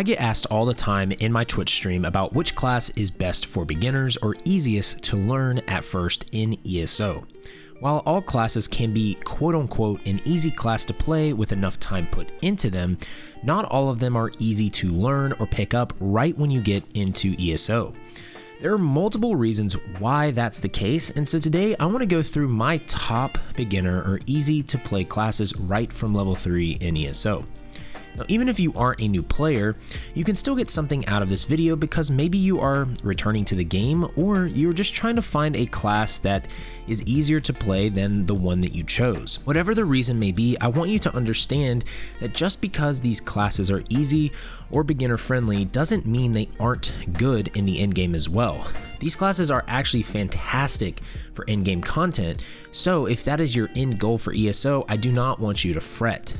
I get asked all the time in my Twitch stream about which class is best for beginners or easiest to learn at first in ESO. While all classes can be quote unquote an easy class to play with enough time put into them, not all of them are easy to learn or pick up right when you get into ESO. There are multiple reasons why that's the case, and so today I want to go through my top beginner or easy to play classes right from level 3 in ESO. Now, even if you aren't a new player, you can still get something out of this video because maybe you are returning to the game or you're just trying to find a class that is easier to play than the one that you chose. Whatever the reason may be, I want you to understand that just because these classes are easy or beginner friendly doesn't mean they aren't good in the end game as well. These classes are actually fantastic for in-game content, so if that is your end goal for ESO, I do not want you to fret.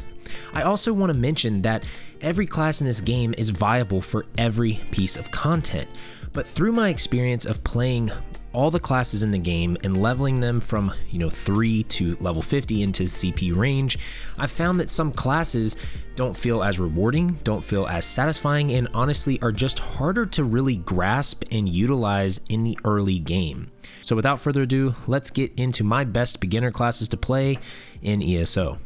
I also want to mention that every class in this game is viable for every piece of content, but through my experience of playing all the classes in the game and leveling them from, you know, 3 to level 50 into CP range, I've found that some classes don't feel as rewarding, don't feel as satisfying, and honestly are just harder to really grasp and utilize in the early game. So without further ado, let's get into my best beginner classes to play in ESO.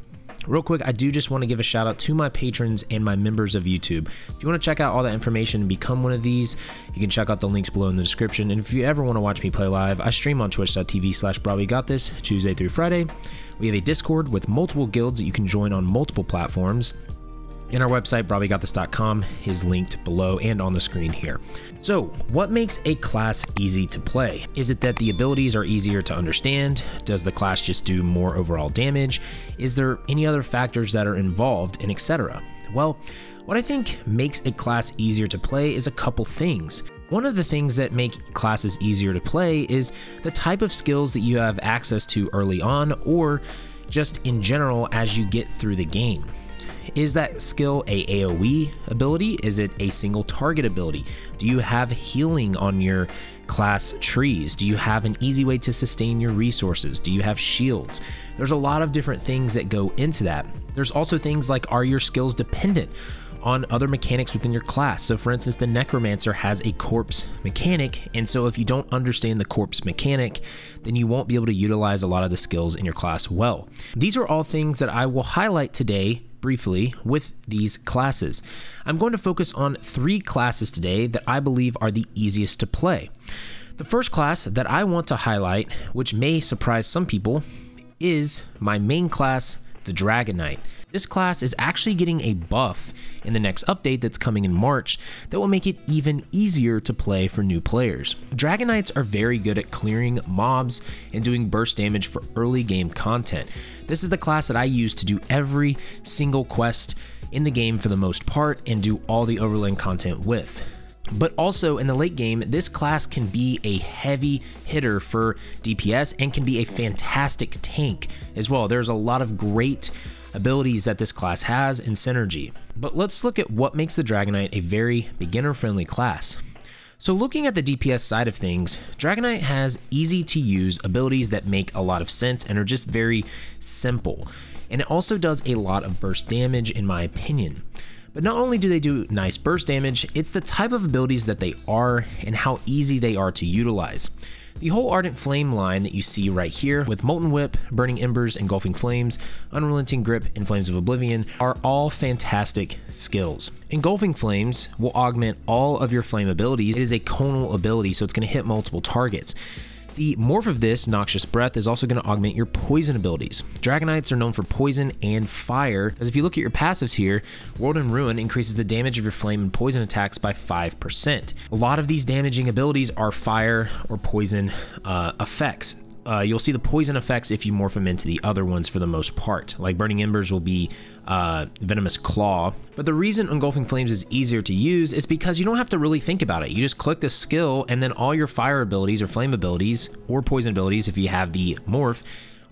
Real quick, I do just want to give a shout out to my patrons and my members of YouTube. If you want to check out all that information and become one of these, you can check out the links below in the description. And if you ever want to watch me play live, I stream on twitch.tv slash got this Tuesday through Friday. We have a Discord with multiple guilds that you can join on multiple platforms in our website, BrahWeGotThis.com, is linked below and on the screen here. So, what makes a class easy to play? Is it that the abilities are easier to understand? Does the class just do more overall damage? Is there any other factors that are involved, and etc.? Well, what I think makes a class easier to play is a couple things. One of the things that make classes easier to play is the type of skills that you have access to early on or just in general as you get through the game. Is that skill a AoE ability? Is it a single target ability? Do you have healing on your class trees? Do you have an easy way to sustain your resources? Do you have shields? There's a lot of different things that go into that. There's also things like are your skills dependent on other mechanics within your class. So for instance, the Necromancer has a corpse mechanic, and so if you don't understand the corpse mechanic, then you won't be able to utilize a lot of the skills in your class well. These are all things that I will highlight today briefly with these classes. I'm going to focus on three classes today that I believe are the easiest to play. The first class that I want to highlight, which may surprise some people, is my main class, the Dragon Knight. This class is actually getting a buff in the next update that's coming in March that will make it even easier to play for new players. Dragon Knights are very good at clearing mobs and doing burst damage for early game content. This is the class that I use to do every single quest in the game for the most part and do all the overland content with. But also in the late game, this class can be a heavy hitter for DPS and can be a fantastic tank as well. There's a lot of great abilities that this class has and synergy. But let's look at what makes the Dragon Knight a very beginner friendly class. So looking at the DPS side of things, Dragon Knight has easy to use abilities that make a lot of sense and are just very simple. And it also does a lot of burst damage in my opinion. But not only do they do nice burst damage, it's the type of abilities that they are and how easy they are to utilize. The whole Ardent Flame line that you see right here with Molten Whip, Burning Embers, Engulfing Flames, Unrelenting Grip, and Flames of Oblivion are all fantastic skills. Engulfing Flames will augment all of your flame abilities. It is a conal ability, so it's going to hit multiple targets. The morph of this, Noxious Breath, is also going to augment your poison abilities. Dragon Knights are known for poison and fire, as if you look at your passives here, World in Ruin increases the damage of your flame and poison attacks by 5%. A lot of these damaging abilities are fire or poison uh, effects uh, you'll see the poison effects if you morph them into the other ones for the most part. Like Burning Embers will be uh, Venomous Claw. But the reason Engulfing Flames is easier to use is because you don't have to really think about it. You just click the skill and then all your fire abilities or flame abilities or poison abilities if you have the morph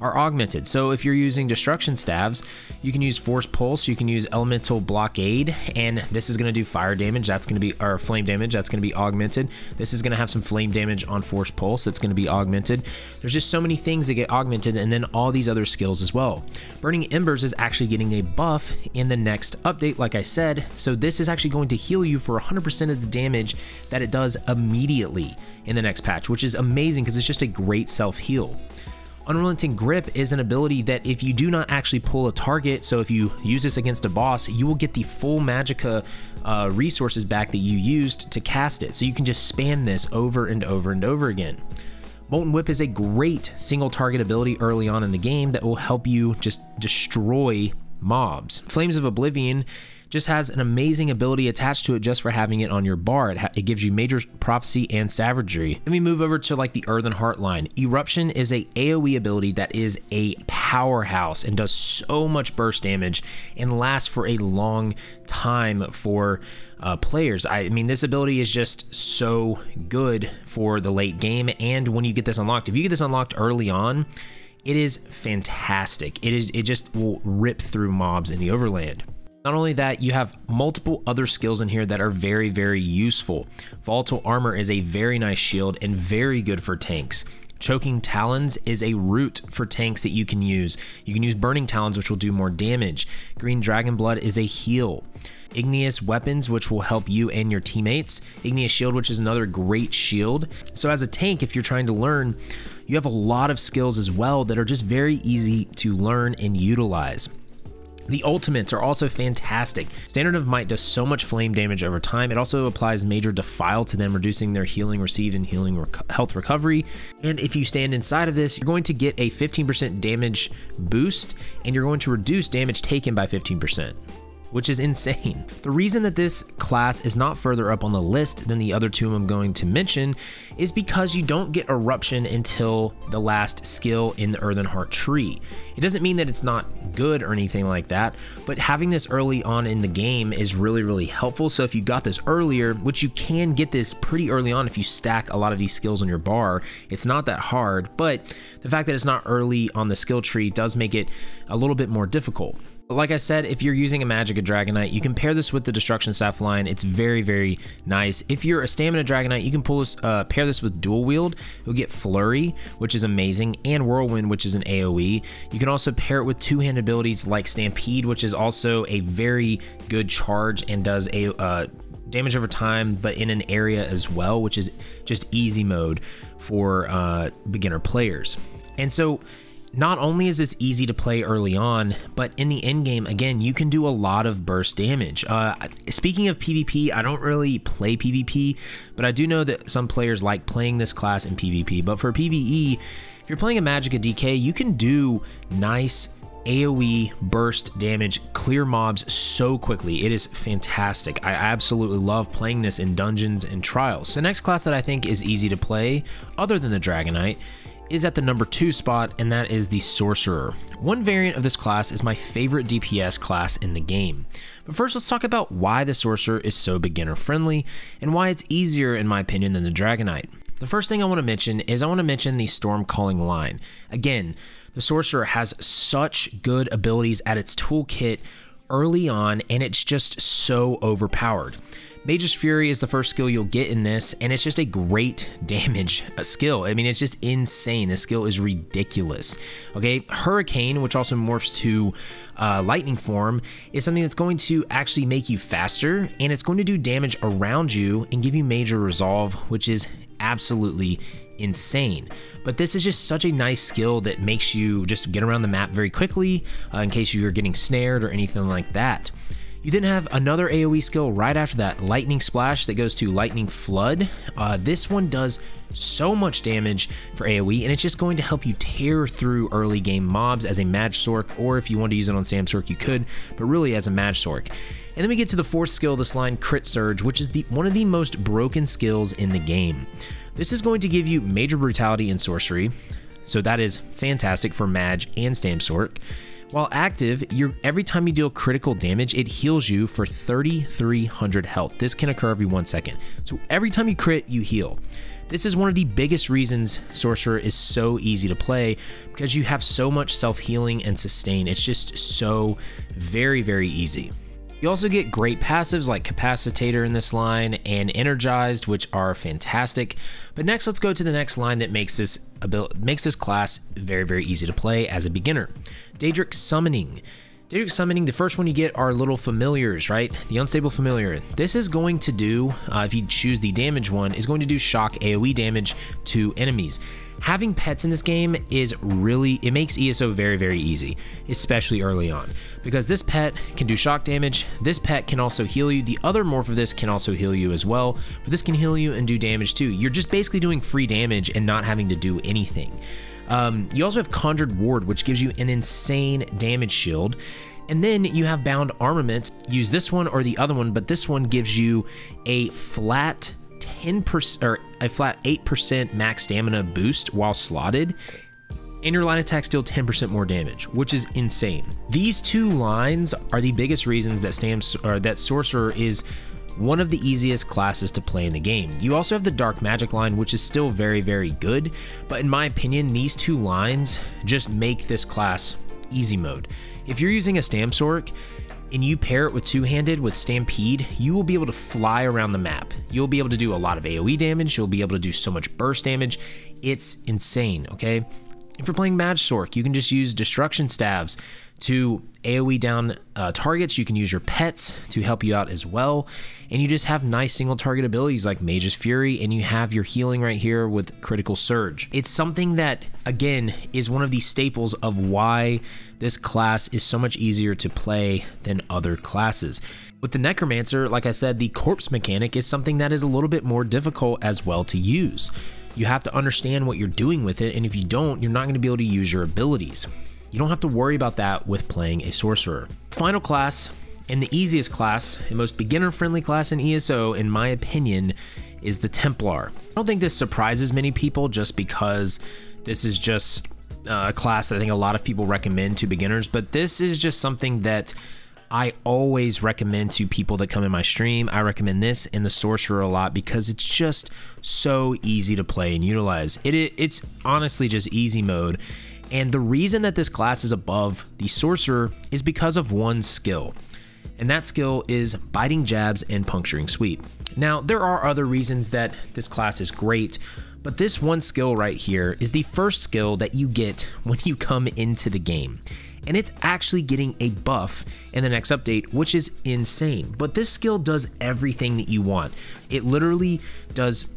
are augmented. So if you're using destruction staves, you can use force pulse, you can use elemental blockade, and this is going to do fire damage. That's going to be or flame damage. That's going to be augmented. This is going to have some flame damage on force pulse. That's going to be augmented. There's just so many things that get augmented, and then all these other skills as well. Burning embers is actually getting a buff in the next update, like I said. So this is actually going to heal you for 100% of the damage that it does immediately in the next patch, which is amazing because it's just a great self heal. Unrelenting Grip is an ability that if you do not actually pull a target, so if you use this against a boss, you will get the full Magicka uh, resources back that you used to cast it. So you can just spam this over and over and over again. Molten Whip is a great single target ability early on in the game that will help you just destroy mobs. Flames of Oblivion just has an amazing ability attached to it just for having it on your bar. It, it gives you major prophecy and savagery. Let me move over to like the Earthen Heart line. Eruption is a AoE ability that is a powerhouse and does so much burst damage and lasts for a long time for uh, players. I mean, this ability is just so good for the late game and when you get this unlocked. If you get this unlocked early on, it is fantastic. It is it just will rip through mobs in the overland. Not only that, you have multiple other skills in here that are very, very useful. Volatile Armor is a very nice shield and very good for tanks. Choking Talons is a root for tanks that you can use. You can use Burning Talons, which will do more damage. Green Dragon Blood is a heal. Igneous Weapons, which will help you and your teammates. Igneous Shield, which is another great shield. So as a tank, if you're trying to learn, you have a lot of skills as well that are just very easy to learn and utilize. The ultimates are also fantastic. Standard of Might does so much flame damage over time. It also applies major defile to them, reducing their healing received and healing rec health recovery. And if you stand inside of this, you're going to get a 15% damage boost, and you're going to reduce damage taken by 15% which is insane. The reason that this class is not further up on the list than the other two I'm going to mention is because you don't get Eruption until the last skill in the Earthen Heart tree. It doesn't mean that it's not good or anything like that, but having this early on in the game is really, really helpful. So if you got this earlier, which you can get this pretty early on if you stack a lot of these skills on your bar, it's not that hard, but the fact that it's not early on the skill tree does make it a little bit more difficult. Like I said, if you're using a Magicka Dragon Knight, you can pair this with the Destruction Staff line. It's very, very nice. If you're a Stamina Dragon Knight, you can pull this, uh, pair this with Dual Wield. You'll get Flurry, which is amazing, and Whirlwind, which is an AoE. You can also pair it with two-hand abilities like Stampede, which is also a very good charge and does a uh, damage over time, but in an area as well, which is just easy mode for uh, beginner players. And so not only is this easy to play early on, but in the end game, again, you can do a lot of burst damage. Uh, speaking of PvP, I don't really play PvP, but I do know that some players like playing this class in PvP. But for PvE, if you're playing a Magicka DK, you can do nice AoE burst damage, clear mobs so quickly. It is fantastic. I absolutely love playing this in dungeons and trials. The next class that I think is easy to play, other than the Dragon Knight, is at the number two spot, and that is the Sorcerer. One variant of this class is my favorite DPS class in the game. But first, let's talk about why the Sorcerer is so beginner friendly, and why it's easier, in my opinion, than the Dragon Knight. The first thing I want to mention is I want to mention the Storm Calling line. Again, the Sorcerer has such good abilities at its toolkit early on, and it's just so overpowered. Mage's Fury is the first skill you'll get in this, and it's just a great damage skill. I mean, it's just insane. This skill is ridiculous. Okay, Hurricane, which also morphs to uh, Lightning form, is something that's going to actually make you faster, and it's going to do damage around you and give you major resolve, which is absolutely insane. But this is just such a nice skill that makes you just get around the map very quickly uh, in case you're getting snared or anything like that. You then have another AoE skill right after that, Lightning Splash, that goes to Lightning Flood. Uh, this one does so much damage for AoE, and it's just going to help you tear through early game mobs as a Magsorc, or if you want to use it on Stamsorc, you could, but really as a Magsorc. And then we get to the fourth skill this line, Crit Surge, which is the one of the most broken skills in the game. This is going to give you major brutality and sorcery, so that is fantastic for Mage and Stamsorc While active, every time you deal critical damage, it heals you for 3,300 health. This can occur every one second. So every time you crit, you heal. This is one of the biggest reasons Sorcerer is so easy to play because you have so much self healing and sustain. It's just so very, very easy. You also get great passives like Capacitator in this line and Energized, which are fantastic. But next, let's go to the next line that makes this makes this class very, very easy to play as a beginner. Daedric Summoning. Daedric Summoning, the first one you get are little familiars, right? The Unstable Familiar. This is going to do, uh, if you choose the damage one, is going to do shock AoE damage to enemies. Having pets in this game is really, it makes ESO very, very easy, especially early on, because this pet can do shock damage, this pet can also heal you, the other morph of this can also heal you as well, but this can heal you and do damage too. You're just basically doing free damage and not having to do anything. Um, you also have Conjured Ward, which gives you an insane damage shield. And then you have Bound Armaments. Use this one or the other one, but this one gives you a flat 10% or a flat 8% max stamina boost while slotted. And your line attacks deal 10% more damage, which is insane. These two lines are the biggest reasons that Stam or that Sorcerer is one of the easiest classes to play in the game. You also have the Dark Magic line, which is still very, very good, but in my opinion, these two lines just make this class easy mode. If you're using a Stamsorc and you pair it with two-handed with Stampede, you will be able to fly around the map. You'll be able to do a lot of AoE damage, you'll be able to do so much burst damage. It's insane, okay? If you're playing Magsorc, you can just use Destruction Staves to AoE down uh, targets. You can use your pets to help you out as well. And you just have nice single target abilities like Mage's Fury, and you have your healing right here with Critical Surge. It's something that, again, is one of the staples of why this class is so much easier to play than other classes. With the Necromancer, like I said, the corpse mechanic is something that is a little bit more difficult as well to use. You have to understand what you're doing with it, and if you don't, you're not going to be able to use your abilities. You don't have to worry about that with playing a sorcerer. Final class, and the easiest class, and most beginner-friendly class in ESO, in my opinion, is the Templar. I don't think this surprises many people just because this is just uh, a class that I think a lot of people recommend to beginners, but this is just something that I always recommend to people that come in my stream. I recommend this and the Sorcerer a lot because it's just so easy to play and utilize. It, it It's honestly just easy mode and the reason that this class is above the Sorcerer is because of one skill, and that skill is Biting Jabs and Puncturing Sweep. Now, there are other reasons that this class is great, but this one skill right here is the first skill that you get when you come into the game. And it's actually getting a buff in the next update, which is insane. But this skill does everything that you want. It literally does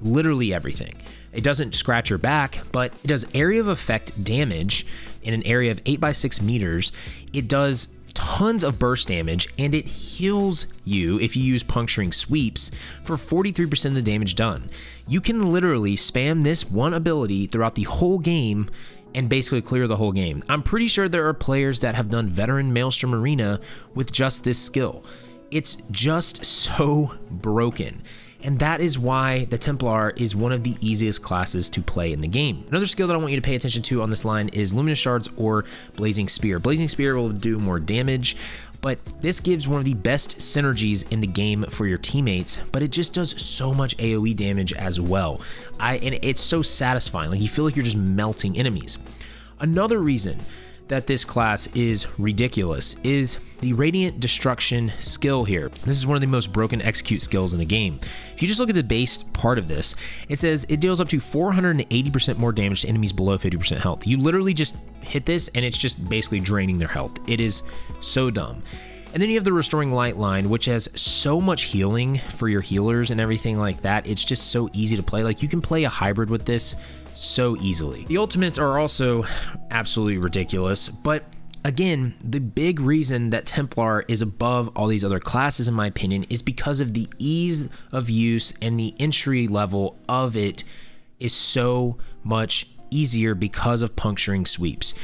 literally everything. It doesn't scratch your back, but it does area of effect damage in an area of 8 by 6 meters. It does tons of burst damage and it heals you if you use puncturing sweeps for 43% of the damage done. You can literally spam this one ability throughout the whole game and basically clear the whole game. I'm pretty sure there are players that have done veteran Maelstrom Arena with just this skill. It's just so broken and that is why the Templar is one of the easiest classes to play in the game. Another skill that I want you to pay attention to on this line is Luminous Shards or Blazing Spear. Blazing Spear will do more damage, but this gives one of the best synergies in the game for your teammates, but it just does so much AoE damage as well. I and it's so satisfying, like you feel like you're just melting enemies. Another reason that this class is ridiculous is the Radiant Destruction skill here. This is one of the most broken execute skills in the game. If you just look at the base part of this, it says it deals up to 480% more damage to enemies below 50% health. You literally just hit this and it's just basically draining their health. It is so dumb. And then you have the Restoring Light line, which has so much healing for your healers and everything like that. It's just so easy to play. Like you can play a hybrid with this so easily. The ultimates are also absolutely ridiculous, but again, the big reason that Templar is above all these other classes, in my opinion, is because of the ease of use and the entry level of it is so much easier because of puncturing sweeps.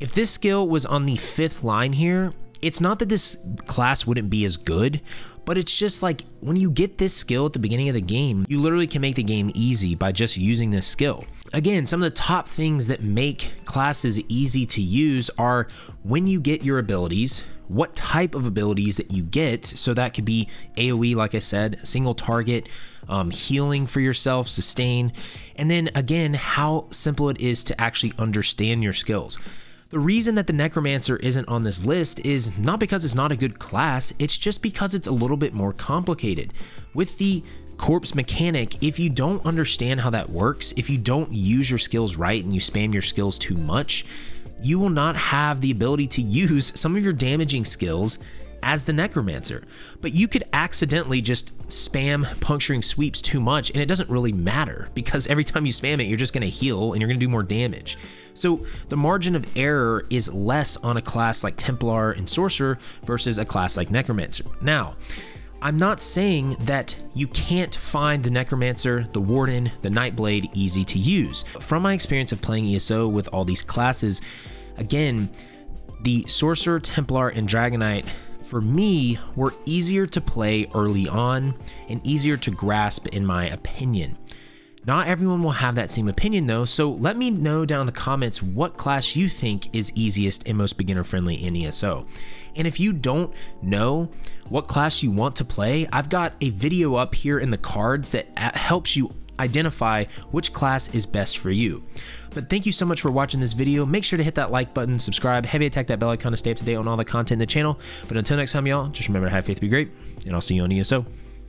If this skill was on the fifth line here, it's not that this class wouldn't be as good, but it's just like when you get this skill at the beginning of the game, you literally can make the game easy by just using this skill. Again, some of the top things that make classes easy to use are when you get your abilities, what type of abilities that you get. So that could be AoE, like I said, single target, um, healing for yourself, sustain, and then again, how simple it is to actually understand your skills. The reason that the Necromancer isn't on this list is not because it's not a good class, it's just because it's a little bit more complicated. With the corpse mechanic, if you don't understand how that works, if you don't use your skills right and you spam your skills too much, you will not have the ability to use some of your damaging skills as the necromancer. But you could accidentally just spam puncturing sweeps too much and it doesn't really matter because every time you spam it, you're just going to heal and you're going to do more damage. So the margin of error is less on a class like Templar and Sorcerer versus a class like Necromancer. Now, I'm not saying that you can't find the Necromancer, the Warden, the Nightblade easy to use. From my experience of playing ESO with all these classes, again, the Sorcerer, Templar, and Dragon for me, were easier to play early on and easier to grasp, in my opinion. Not everyone will have that same opinion though, so let me know down in the comments what class you think is easiest and most beginner friendly in ESO. And if you don't know what class you want to play, I've got a video up here in the cards that helps you identify which class is best for you. But thank you so much for watching this video. Make sure to hit that like button, subscribe, heavy attack that bell icon to stay up to date on all the content in the channel. But until next time, y'all, just remember to have faith, be great, and I'll see you on ESO.